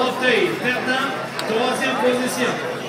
Orteil, perdant, troisième position.